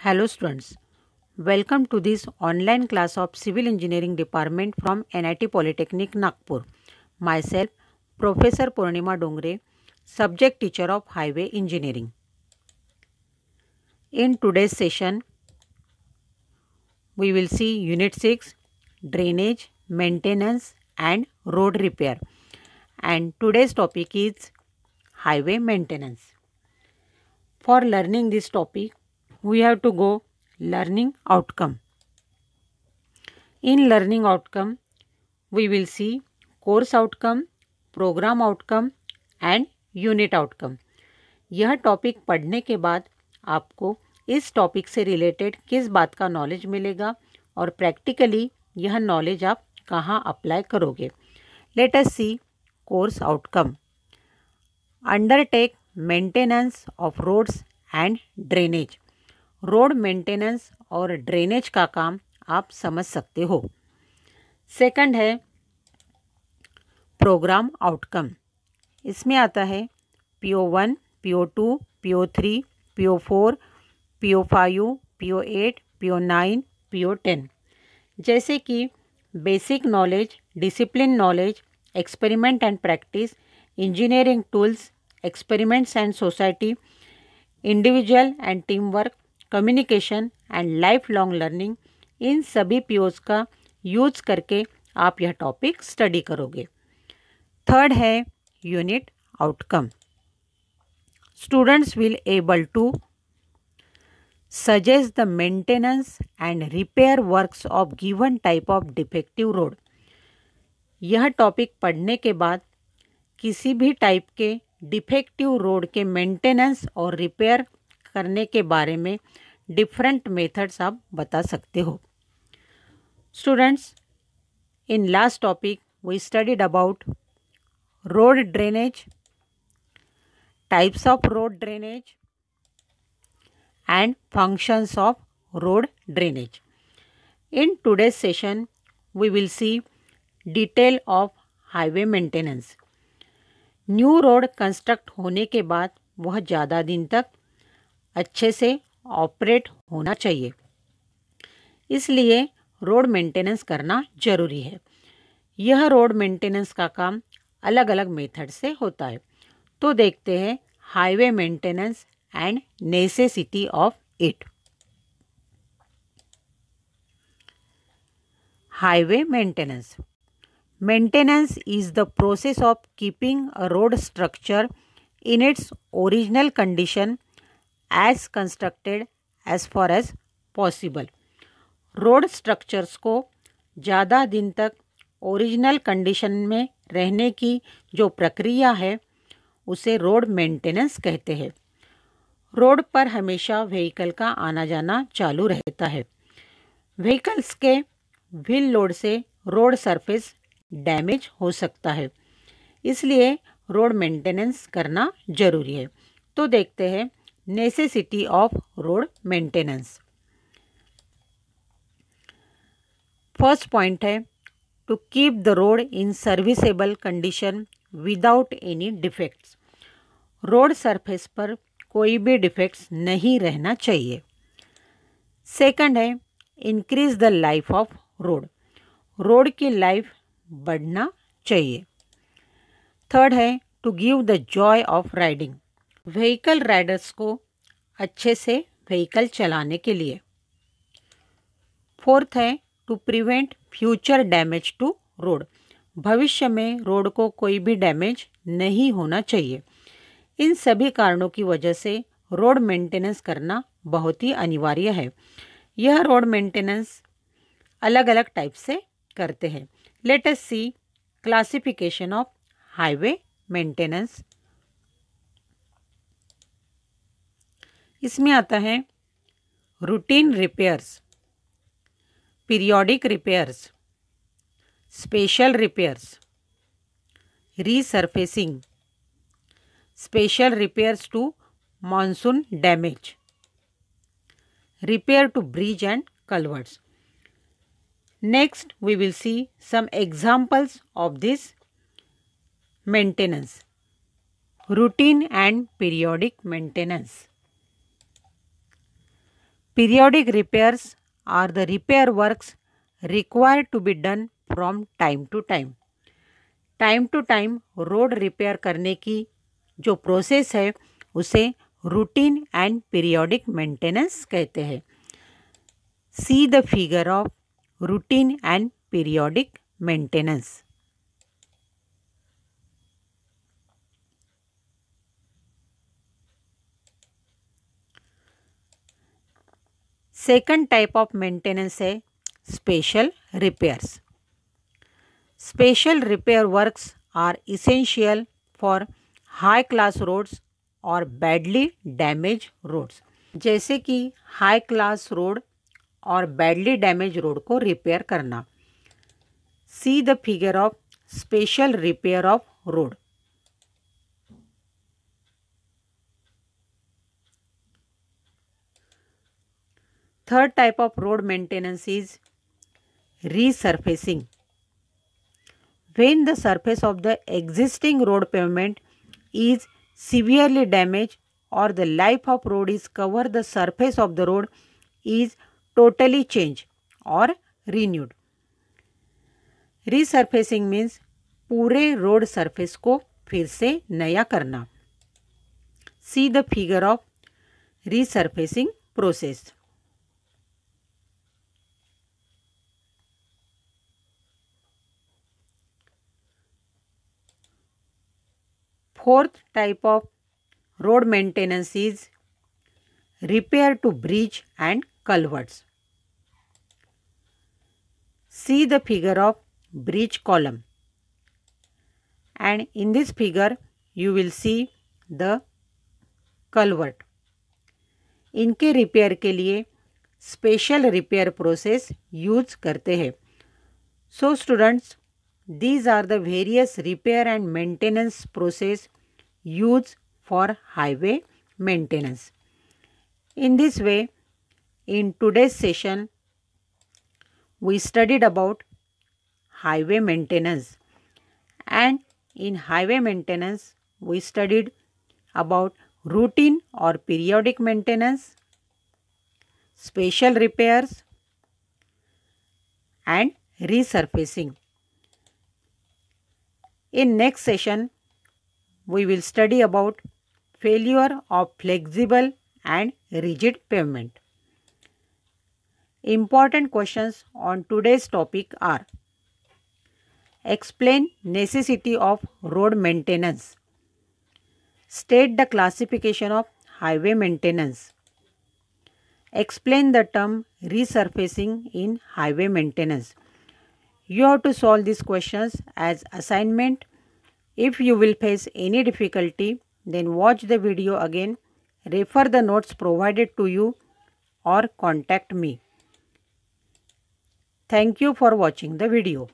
Hello students, welcome to this online class of Civil Engineering Department from NIT Polytechnic Nagpur. Myself, Professor Purnima Dongre, Subject Teacher of Highway Engineering. In today's session, we will see Unit 6, Drainage, Maintenance and Road Repair. And today's topic is Highway Maintenance. For learning this topic, we have to go learning outcome. In learning outcome, we will see course outcome, program outcome and unit outcome. यह topic पढ़ने के बाद आपको इस topic से related किस बात का नॉलेज मिलेगा और प्रैक्टिकली यह नॉलेज आप कहाँ अप्लाई करोगे let us see course outcome undertake maintenance of roads and drainage road maintenance और ड्रेनेज का काम आप समझ सकते हो। सेकंड है, प्रोग्राम आउटकम। इसमें आता है P O one P O two P O three P O four P O five P O eight P O nine P O ten. जैसे कि basic knowledge, discipline knowledge, experiment and practice, engineering tools, experiments and society, individual and team work communication and life long learning इन सभी POs का use करके आप यह topic study करोगे। Third है unit outcome students will able to suggest the maintenance and repair works of given type of defective road यह topic पढ़ने के बाद किसी भी टाइप के डिफेक्टिव रोड के मेंटेनेंस और रिपेयर करने के बारे में डिफरेंट मेथड्स आप बता सकते हो। Students in last topic we studied about road drainage types of road drainage and functions of road drainage in today's session we will see detail of highway maintenance new road construct होने के बाद, वह ज़्यादा दिन तक अच्छे से operate होना चाहिए। इसलिए रोड मेंटेनेंस करना ज़रूरी है। यह रोड मेंटेनेंस का काम अलग अलग मेथड से होता है। तो देखते हैं highway maintenance and necessity of it. Highway maintenance. Maintenance is the process of keeping a road structure in its original condition as constructed as far as possible road structures को ज़्यादा दिन तक ओरिजिनल कंडीशन में रहने की जो प्रक्रिया है, उसे रोड मेंटेनेंस कहते हैं। रोड पर हमेशा व्हीकल का आना जाना चालू रहता है। व्हीकल्स के व्हील लोड से रोड सरफेस डैमेज हो सकता है। इसलिए रोड मेंटेनेंस करना ज़रूरी है। तो देखते हैं necessity of road maintenance first point है to keep the road in serviceable condition without any defects road surface पर कोई भी डिफेक्ट्स नहीं रहना चाहिए. सेकंड है increase the life of road road की लाइफ बढ़ना चाहिए. थर्ड है to give the joy of riding vehicle riders को अच्छे से व्हीकल चलाने के लिए। फोर्थ है to prevent future damage to road भविष्य में रोड को कोई भी डैमेज नहीं होना चाहिए। इन सभी कारणों की वजह से रोड मेंटेनेंस करना बहुत ही अनिवार्य है। यह रोड मेंटेनेंस अलग अलग टाइप से करते हैं। Let us see classification of highway maintenance इसमें आता है routine repairs periodic repairs special repairs resurfacing special repairs to monsoon damage repair to bridge and culverts next we will see some examples of this maintenance routine and periodic maintenance Periodic repairs are the repair works required to be done from time to time. Time to time road repair करने की जो process है, उसे routine and periodic maintenance कहते हैं see the figure of routine and periodic maintenance second type of maintenance है special repairs. Special repair works are essential for high class roads और badly damage roads. जैसे कि high class road और badly damage road को repair करना। See the figure of special repair of road third type of road maintenance is resurfacing when the surface of the existing road pavement is severely damage और the life of road is cover the surface of the road is totally change और renewed resurfacing means पूरे road surface को फिर से नया करना. See the figure of resurfacing process fourth type of road maintenance is repair to bridge and culverts see the figure of bridge column and in this figure you will see the culvert इनके repair के लिए special repair process use करते हैं। So students these are the various repair and maintenance process used for highway maintenance. In this way, in today's session, we studied about highway maintenance and in highway maintenance, we studied about routine or periodic maintenance, special repairs and resurfacing. In next session, we will study about failure of flexible and rigid pavement. Important questions on today's topic are Explain necessity of road maintenance. State the classification of highway maintenance. Explain the term resurfacing in highway maintenance. You have to solve these questions as assignment if you will face any difficulty, then watch the video again, refer the notes provided to you or contact me. Thank you for watching the video.